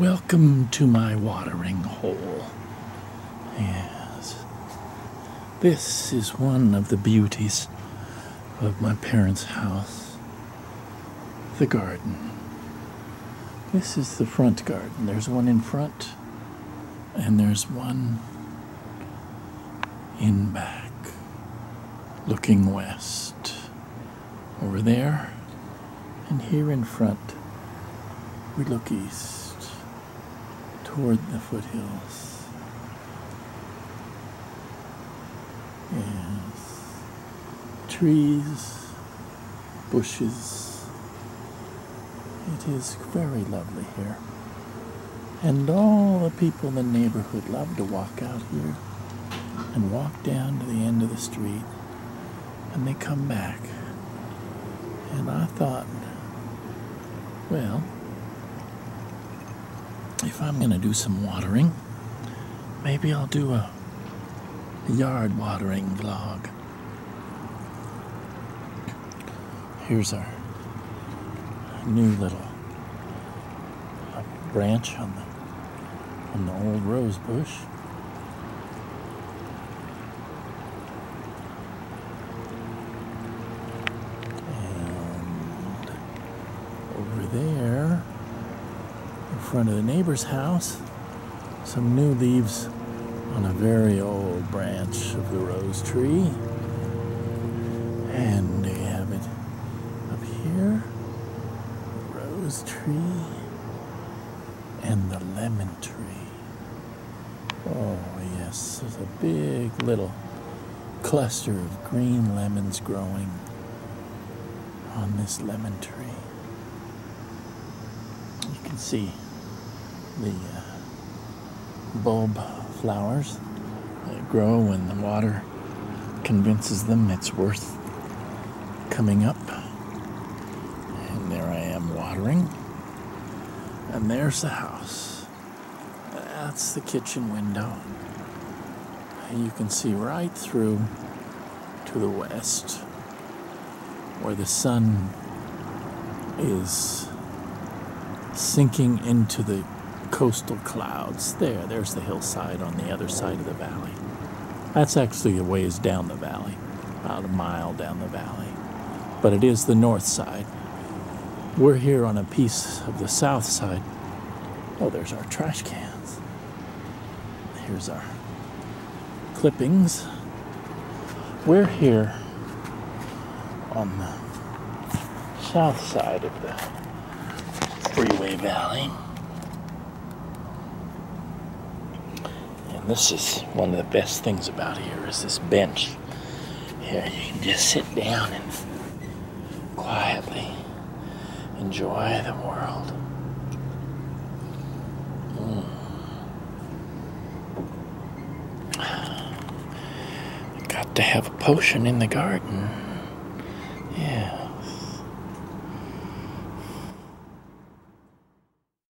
Welcome to my watering hole. Yes. This is one of the beauties of my parents' house the garden. This is the front garden. There's one in front, and there's one in back, looking west. Over there, and here in front, we look east toward the foothills. Yes. Trees, bushes. It is very lovely here. And all the people in the neighborhood love to walk out here and walk down to the end of the street. And they come back. And I thought, well, I'm going to do some watering, maybe I'll do a yard watering vlog. Here's our new little uh, branch on the on the old rose bush. And over there, in front of the neighbor's house, some new leaves on a very old branch of the rose tree. And they have it up here, rose tree, and the lemon tree. Oh, yes, there's a big little cluster of green lemons growing on this lemon tree. You can see the uh, bulb flowers that grow when the water convinces them it's worth coming up. And there I am watering. And there's the house. That's the kitchen window. And you can see right through to the west where the sun is sinking into the coastal clouds. There, there's the hillside on the other side of the valley. That's actually a ways down the valley, about a mile down the valley. But it is the north side. We're here on a piece of the south side. Oh, there's our trash cans. Here's our clippings. We're here on the south side of the Freeway Valley. And this is one of the best things about here is this bench. Here you can just sit down and quietly enjoy the world. Mm. Got to have a potion in the garden. Yeah.